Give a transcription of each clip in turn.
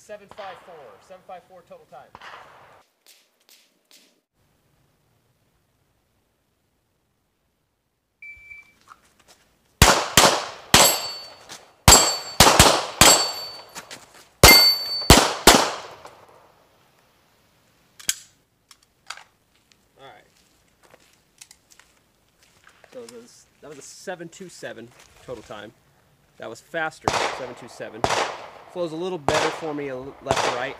754. 754 total time. So this, that was a 727 total time. That was faster, 727. Flows a little better for me left to right.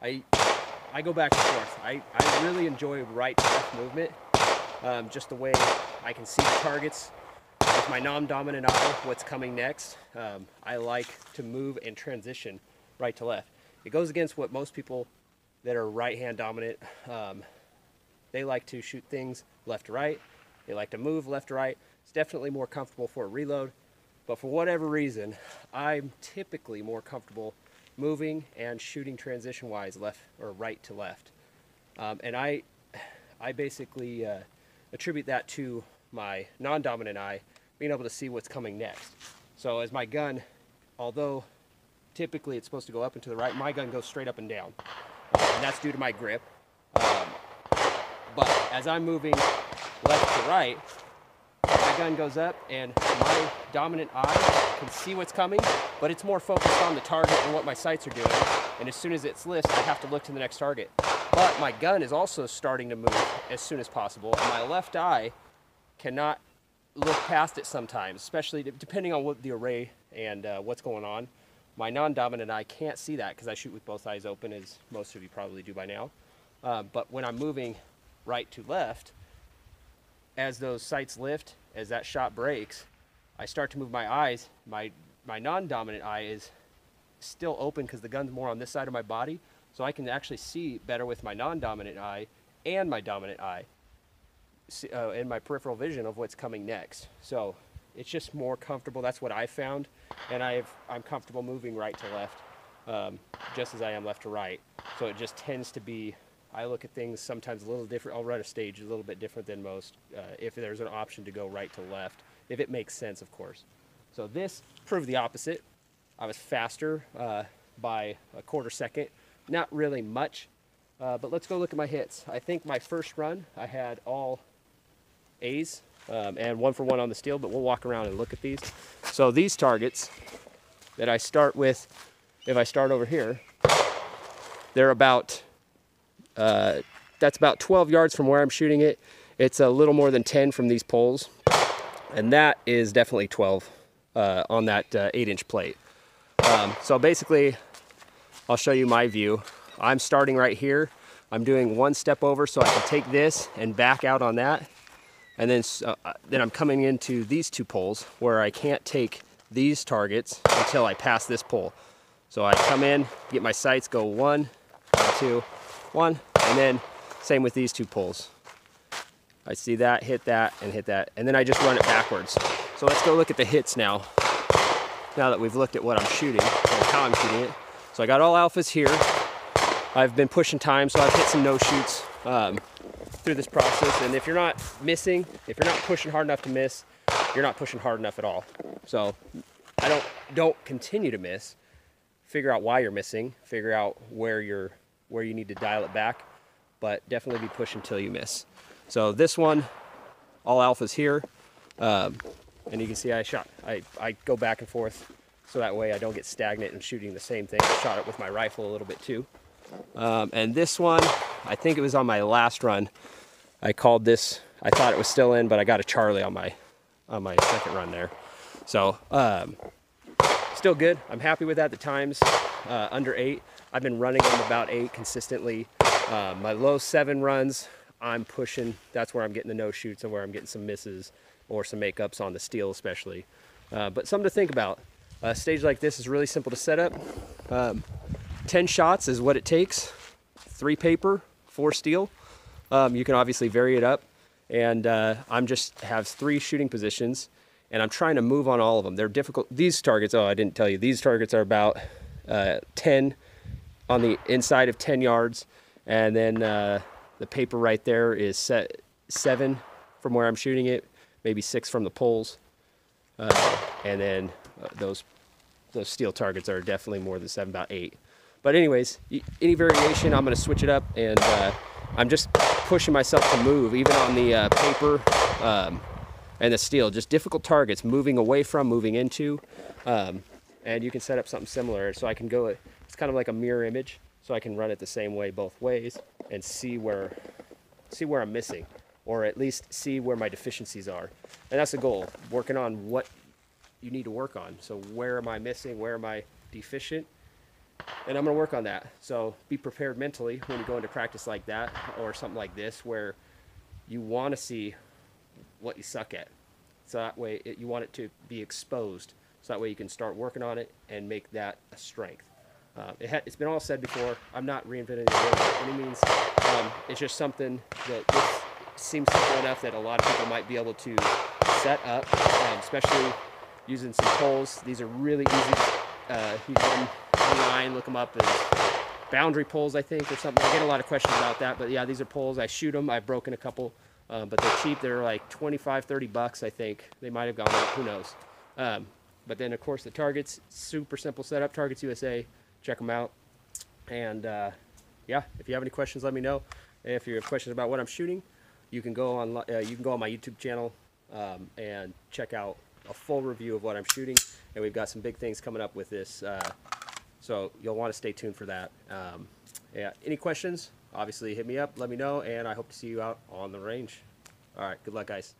I I go back and forth. I, I really enjoy right to left movement. Um, just the way I can see the targets with my non-dominant eye, what's coming next. Um, I like to move and transition right to left. It goes against what most people that are right-hand dominant um, they like to shoot things left to right. They like to move left to right. It's definitely more comfortable for a reload. But for whatever reason, I'm typically more comfortable moving and shooting transition wise left or right to left. Um, and I, I basically uh, attribute that to my non dominant eye being able to see what's coming next. So as my gun, although typically it's supposed to go up and to the right, my gun goes straight up and down. and that's due to my grip. Um, but as I'm moving left to right, gun goes up and my dominant eye can see what's coming, but it's more focused on the target and what my sights are doing. And as soon as it's lit, I have to look to the next target. But my gun is also starting to move as soon as possible, and my left eye cannot look past it sometimes, especially depending on what the array and uh, what's going on. My non-dominant eye can't see that because I shoot with both eyes open, as most of you probably do by now. Um, but when I'm moving right to left, as those sights lift, as that shot breaks, I start to move my eyes. My my non-dominant eye is still open because the gun's more on this side of my body, so I can actually see better with my non-dominant eye and my dominant eye, uh, and my peripheral vision of what's coming next. So it's just more comfortable. That's what I found, and I've I'm comfortable moving right to left, um, just as I am left to right. So it just tends to be. I look at things sometimes a little different. I'll run a stage a little bit different than most. Uh, if there's an option to go right to left, if it makes sense, of course. So this proved the opposite. I was faster uh, by a quarter second. Not really much, uh, but let's go look at my hits. I think my first run, I had all A's um, and one for one on the steel, but we'll walk around and look at these. So these targets that I start with, if I start over here, they're about, uh, that's about 12 yards from where I'm shooting it. It's a little more than 10 from these poles, and that is definitely 12 uh, on that uh, 8 inch plate. Um, so basically, I'll show you my view. I'm starting right here. I'm doing one step over so I can take this and back out on that. And then, uh, then I'm coming into these two poles where I can't take these targets until I pass this pole. So I come in, get my sights, go one, two, one, and then same with these two pulls. I see that, hit that, and hit that, and then I just run it backwards. So let's go look at the hits now. Now that we've looked at what I'm shooting and how I'm shooting it. So I got all alphas here. I've been pushing time, so I've hit some no shoots um, through this process. And if you're not missing, if you're not pushing hard enough to miss, you're not pushing hard enough at all. So I don't don't continue to miss. Figure out why you're missing. Figure out where you're where you need to dial it back. But definitely be pushing till you miss. So this one, all alphas here, um, and you can see I shot. I I go back and forth so that way I don't get stagnant and shooting the same thing. I shot it with my rifle a little bit too. Um, and this one, I think it was on my last run. I called this. I thought it was still in, but I got a Charlie on my on my second run there. So um, still good. I'm happy with that. The times uh, under eight. I've been running them about eight consistently. Uh, my low seven runs, I'm pushing. That's where I'm getting the no shoots and where I'm getting some misses or some makeups on the steel, especially. Uh, but something to think about. A stage like this is really simple to set up. Um, 10 shots is what it takes. Three paper, four steel. Um, you can obviously vary it up. And uh, I'm just have three shooting positions and I'm trying to move on all of them. They're difficult. These targets, oh, I didn't tell you, these targets are about uh, 10 on the inside of 10 yards. And then uh, the paper right there is set seven from where I'm shooting it, maybe six from the poles. Uh, and then uh, those those steel targets are definitely more than seven, about eight. But anyways, any variation, I'm going to switch it up, and uh, I'm just pushing myself to move, even on the uh, paper um, and the steel. Just difficult targets, moving away from, moving into, um, and you can set up something similar. So I can go. It's kind of like a mirror image, so I can run it the same way both ways and see where see where I'm missing, or at least see where my deficiencies are. And that's the goal. Working on what you need to work on. So where am I missing? Where am I deficient? And I'm going to work on that. So be prepared mentally when you go into practice like that or something like this where you want to see what you suck at. So that way it, you want it to be exposed. So that way you can start working on it and make that a strength. Uh, it ha- it's been all said before. I'm not reinventing the wheel by any means. Um, it's just something that this seems simple enough that a lot of people might be able to set up, um, especially using some poles. These are really easy. Uh, you can online, look them up as boundary poles, I think, or something. I get a lot of questions about that, but yeah, these are poles. I shoot them. I've broken a couple, um, but they're cheap. They're like 25, 30 bucks, I think. They might have gone up. Who knows? Um, but then, of course, the targets, super simple setup. Targets USA, check them out. And uh, yeah, if you have any questions, let me know. If you have questions about what I'm shooting, you can go on. Uh, you can go on my YouTube channel um, and check out a full review of what I'm shooting. And we've got some big things coming up with this. Uh, so you'll want to stay tuned for that. Um, yeah. Any questions? Obviously, hit me up. Let me know, and I hope to see you out on the range. All right. Good luck, guys.